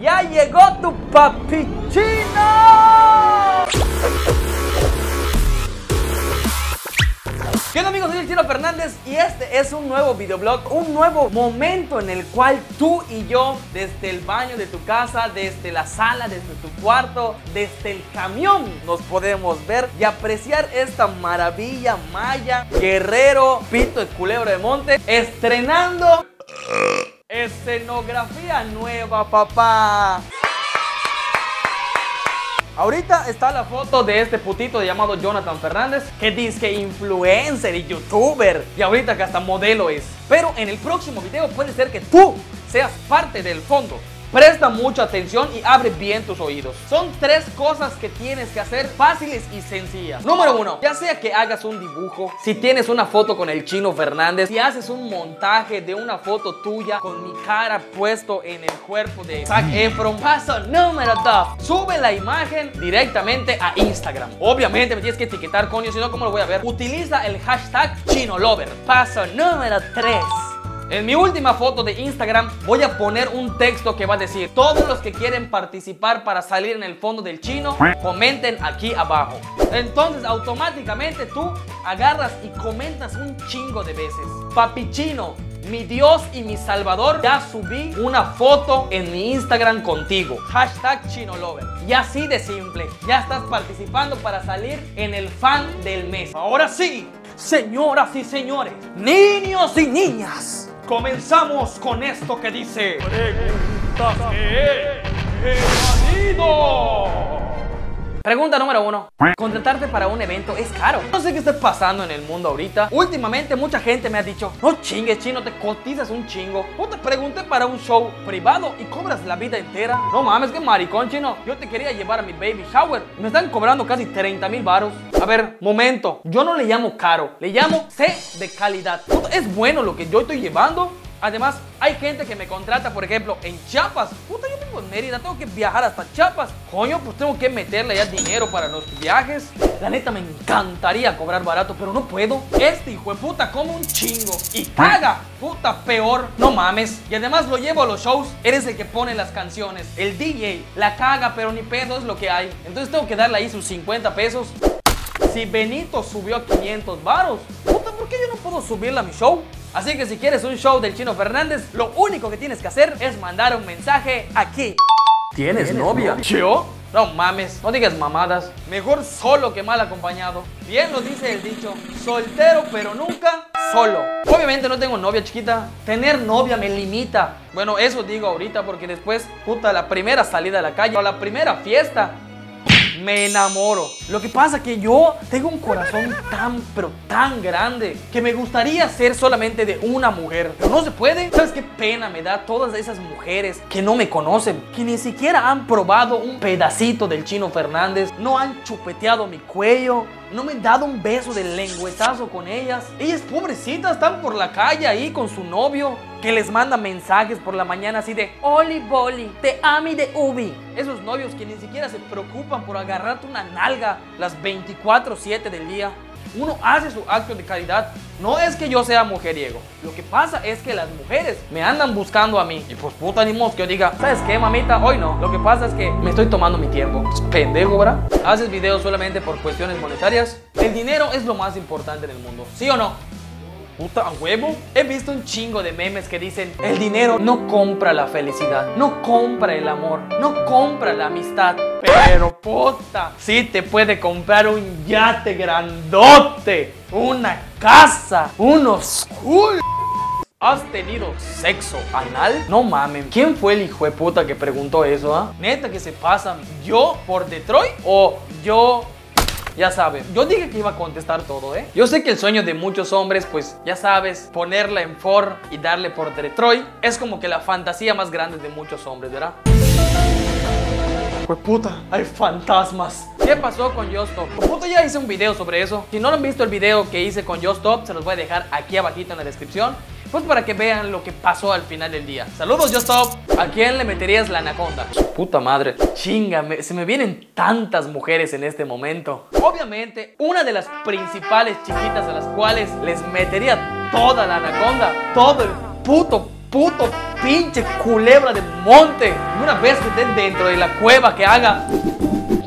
¡Ya llegó tu papichino! ¿Qué onda amigos? Soy el Chino Fernández y este es un nuevo videoblog, un nuevo momento en el cual tú y yo, desde el baño de tu casa, desde la sala, desde tu cuarto, desde el camión, nos podemos ver y apreciar esta maravilla maya, guerrero, pito de culebro de monte, estrenando escenografía nueva, papá. Ahorita está la foto de este putito llamado Jonathan Fernández, que dice que influencer y youtuber, y ahorita que hasta modelo es. Pero en el próximo video puede ser que tú seas parte del fondo. Presta mucha atención y abre bien tus oídos. Son tres cosas que tienes que hacer fáciles y sencillas. Número uno, ya sea que hagas un dibujo, si tienes una foto con el chino Fernández, si haces un montaje de una foto tuya con mi cara puesto en el cuerpo de Zac Efron. Paso número dos, sube la imagen directamente a Instagram. Obviamente me tienes que etiquetar, coño, si no, ¿cómo lo voy a ver? Utiliza el hashtag ChinoLover. Paso número tres. En mi última foto de Instagram voy a poner un texto que va a decir Todos los que quieren participar para salir en el fondo del chino Comenten aquí abajo Entonces automáticamente tú agarras y comentas un chingo de veces Papi chino, mi Dios y mi Salvador, ya subí una foto en mi Instagram contigo. Hashtag ChinoLover. Y así de simple, ya estás participando para salir en el fan del mes. Ahora sí, señoras y señores, niños y niñas. Comenzamos con esto que dice Preguntas que he. Pregunta número uno. Contratarte para un evento es caro. No sé qué está pasando en el mundo ahorita. Últimamente mucha gente me ha dicho, no chingues chino, te cotizas un chingo. O te pregunté para un show privado y cobras la vida entera. No mames, qué maricón chino. Yo te quería llevar a mi baby shower. Me están cobrando casi 30 mil baros. A ver, momento. Yo no le llamo caro, le llamo C de calidad. Es bueno lo que yo estoy llevando. Además, hay gente que me contrata, por ejemplo, en Chiapas. Puta, yo vivo en Mérida, tengo que viajar hasta Chiapas. Coño, pues tengo que meterle ya dinero para los viajes. La neta, me encantaría cobrar barato, pero no puedo. Este hijo de puta come un chingo y caga. Puta, peor. No mames. Y además lo llevo a los shows. Eres el que pone las canciones. El DJ la caga, pero ni pedo es lo que hay. Entonces tengo que darle ahí sus 50 pesos. Si Benito subió a 500 varos, puta, ¿por qué yo no puedo subirla a mi show? Así que si quieres un show del Chino Fernández, lo único que tienes que hacer es mandar un mensaje aquí. ¿Tienes, novia? ¿Yo? No mames, no digas mamadas. Mejor solo que mal acompañado. Bien lo dice el dicho, soltero pero nunca solo. Obviamente no tengo novia chiquita. Tener novia me limita. Bueno, eso digo ahorita porque después, puta, la primera salida a la calle o la primera fiesta, me enamoro. Lo que pasa que yo tengo un corazón tan, pero tan grande que me gustaría ser solamente de una mujer. Pero no se puede. ¿Sabes qué pena me da todas esas mujeres que no me conocen? Que ni siquiera han probado un pedacito del chino Fernández. No han chupeteado mi cuello. No me han dado un beso de lengüetazo con ellas. Ellas pobrecitas están por la calle ahí con su novio que les manda mensajes por la mañana así de Oli Boli, te ami de Ubi. Esos novios que ni siquiera se preocupan por agarrarte una nalga las 24-7 del día. Uno hace su acto de caridad. No es que yo sea mujeriego. Lo que pasa es que las mujeres me andan buscando a mí. Y pues puta ni modo que yo diga, ¿sabes qué, mamita? Hoy no. Lo que pasa es que me estoy tomando mi tiempo. Es pendejo, ¿verdad? Haces videos solamente por cuestiones monetarias. El dinero es lo más importante en el mundo. ¿Sí o no? Puta, a huevo. He visto un chingo de memes que dicen, el dinero no compra la felicidad, no compra el amor, no compra la amistad. Pero puta, sí te puede comprar un yate grandote, una casa, unos cool. ¿Has tenido sexo anal? No mamen. ¿Quién fue el hijo de puta que preguntó eso, ah? Neta que se pasan. ¿Yo por Detroit? ¿O yo ya saben, yo dije que iba a contestar todo, ¿eh? Yo sé que el sueño de muchos hombres, pues ya sabes, ponerla en Ford y darle por Detroit es como que la fantasía más grande de muchos hombres, ¿verdad? Pues puta, hay fantasmas. ¿Qué pasó con Just Stop? Pues puta, ya hice un video sobre eso. Si no lo han visto el video que hice con Just Stop, se los voy a dejar aquí abajito en la descripción. Pues para que vean lo que pasó al final del día. Saludos, Just Stop. ¿A quién le meterías la anaconda? Puta madre. Chingame, se me vienen tantas mujeres en este momento. Obviamente, una de las principales chiquitas a las cuales les metería toda la anaconda, todo el puto puto pinche culebra de monte. Una vez que esté dentro de la cueva que haga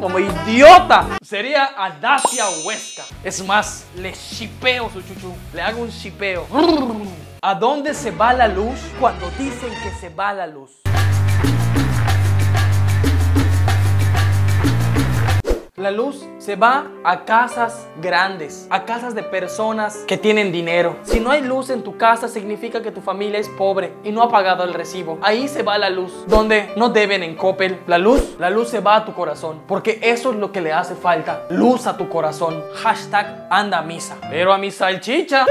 como idiota sería a Dacia Huesca. Es más, le chipeo su chuchu. Le hago un chipeo. ¿A dónde se va la luz cuando dicen que se va la luz? La luz se va a casas grandes, a casas de personas que tienen dinero. Si no hay luz en tu casa, significa que tu familia es pobre y no ha pagado el recibo. Ahí se va la luz, donde no deben en Coppel. La luz, la luz se va a tu corazón, porque eso es lo que le hace falta. Luz a tu corazón. Hashtag anda a misa. Pero a mi salchicha.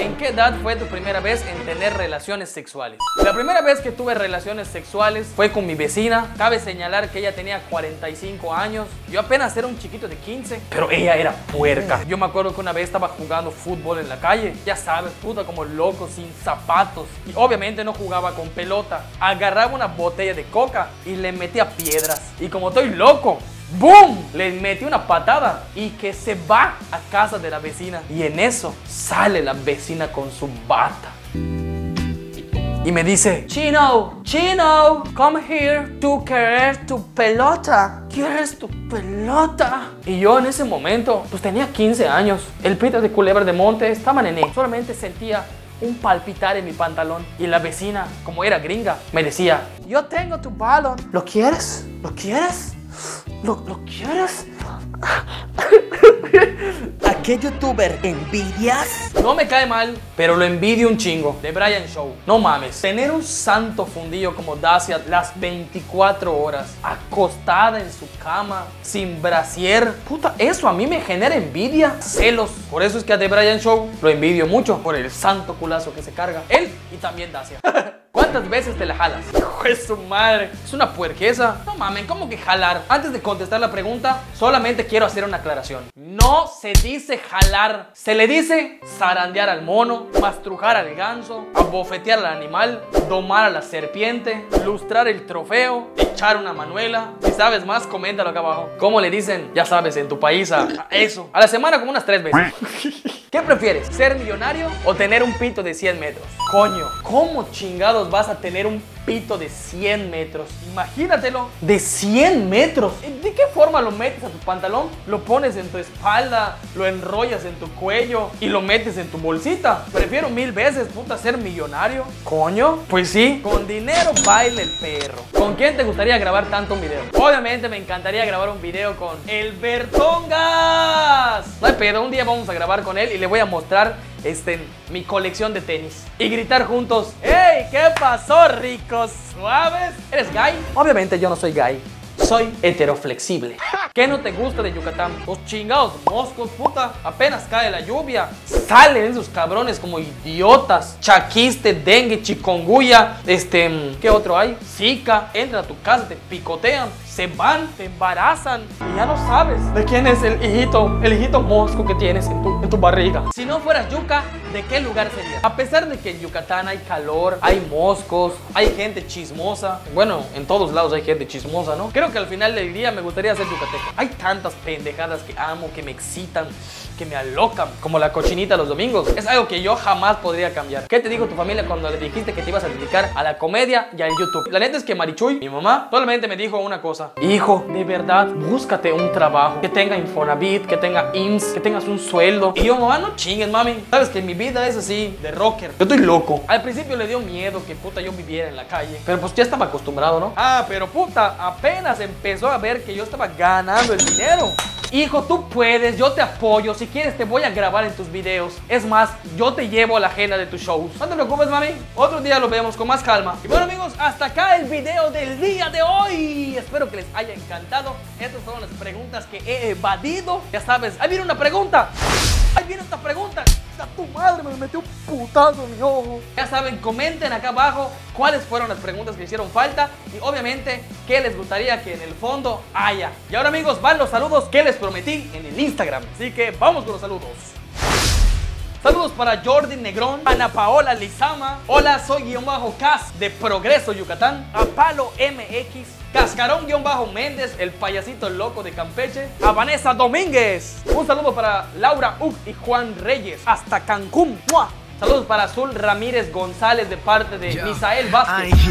¿En qué edad fue tu primera vez en tener relaciones sexuales? La primera vez que tuve relaciones sexuales fue con mi vecina. Cabe señalar que ella tenía 45 años. Yo apenas era un chiquito de 15, pero ella era puerca. Yo me acuerdo que una vez estaba jugando fútbol en la calle. Ya sabes, puta, como loco, sin zapatos. Y obviamente no jugaba con pelota. Agarraba una botella de coca y le metía piedras. Y como estoy loco, ¡Boom! Le metí una patada y que se va a casa de la vecina. Y en eso sale la vecina con su bata. Y me dice, Chino, Chino, come here. Tú quieres tu pelota. ¿Quieres tu pelota? Y yo en ese momento, pues tenía 15 años. El pito de culebra de monte estaba nené. Solamente sentía un palpitar en mi pantalón. Y la vecina, como era gringa, me decía, yo tengo tu balón. ¿Lo quieres? ¿Lo quieres? ¿Lo, ¿Lo, quieres? ¿A qué youtuber envidias? No me cae mal, pero lo envidio un chingo. De Brian Show. No mames. Tener un santo fundido como Dacia las 24 horas, acostada en su cama, sin brasier. Puta, eso a mí me genera envidia, celos. Por eso es que a The Brian Show lo envidio mucho. Por el santo culazo que se carga. Él y también Dacia. ¿Cuántas veces te la jalas? Hijo de su madre. Es una puerqueza. No mamen, ¿cómo que jalar? Antes de contestar la pregunta, solamente quiero hacer una aclaración. No se dice jalar. Se le dice zarandear al mono, mastrujar al ganso, abofetear al animal, domar a la serpiente, lustrar el trofeo, echar una manuela. Si sabes más, coméntalo acá abajo. ¿Cómo le dicen? Ya sabes, en tu país a, a eso. A la semana como unas tres veces. ¿Qué prefieres? ¿Ser millonario o tener un pito de 100 metros? Coño, ¿cómo chingados vas a tener un de 100 metros? Imagínatelo, de 100 metros. ¿De qué forma lo metes a tu pantalón? Lo pones en tu espalda, lo enrollas en tu cuello y lo metes en tu bolsita. Prefiero mil veces, puta, ser millonario. Coño, pues sí, con dinero baila el perro. ¿Con quién te gustaría grabar tanto un video? Obviamente me encantaría grabar un video con el Bertongas. No hay pedo, un día vamos a grabar con él y le voy a mostrar este, mi colección de tenis. Y gritar juntos, ¡Hey! ¿Qué pasó, ricos suaves? ¿Eres gay? Obviamente yo no soy gay. Soy heteroflexible. ¿Qué no te gusta de Yucatán? Los chingados moscos, puta. Apenas cae la lluvia. Salen esos cabrones como idiotas. Chaquiste, dengue, chikungunya. Este, ¿qué otro hay? Zika. Entran a tu casa, te picotean. Se van, te embarazan. Y ya no sabes de quién es el hijito, el hijito mosco que tienes en tu, en tu barriga. Si no fueras yuca, ¿de qué lugar sería? A pesar de que en Yucatán hay calor, hay moscos, hay gente chismosa. Bueno, en todos lados hay gente chismosa, ¿no? Creo que al final del día me gustaría ser yucateco. Hay tantas pendejadas que amo, que me excitan, que me alocan, como la cochinita los domingos. Es algo que yo jamás podría cambiar. ¿Qué te dijo tu familia cuando le dijiste que te ibas a dedicar a la comedia y al YouTube? La neta es que Marichuy, mi mamá, solamente me dijo una cosa. Hijo, de verdad, búscate un trabajo que tenga Infonavit, que tenga IMSS, que tengas un sueldo. Y yo, mamá, no chingues, mami. Sabes que mi vida es así, de rocker. Yo estoy loco. Al principio le dio miedo que puta yo viviera en la calle. Pero pues ya estaba acostumbrado, ¿no? Ah, pero puta, apenas empezó a ver que yo estaba ganando el dinero. Hijo, tú puedes, yo te apoyo. Si quieres, te voy a grabar en tus videos. Es más, yo te llevo a la agenda de tus shows. No te preocupes, mami. Otro día lo vemos con más calma. Y bueno, amigos, hasta acá el video del día de hoy. Espero que les haya encantado. Estas fueron las preguntas que he evadido. Ya sabes, ahí viene una pregunta. Ahí viene esta pregunta. Tu madre me metió un putazo en mi ojo. Ya saben, comenten acá abajo cuáles fueron las preguntas que hicieron falta y obviamente qué les gustaría que en el fondo haya. Y ahora amigos, van los saludos que les prometí en el Instagram. Así que vamos con los saludos. Saludos para Jordi Negrón, Ana Paola Lizama. Hola, soy guion bajo Cas de Progreso Yucatán. Apalo MX. Cascarón guion bajo Méndez, el payasito loco de Campeche. A Vanessa Domínguez. Un saludo para Laura Uc y Juan Reyes. Hasta Cancún. ¡Mua! Saludos para Azul Ramírez González de parte de Misael Vázquez. Nice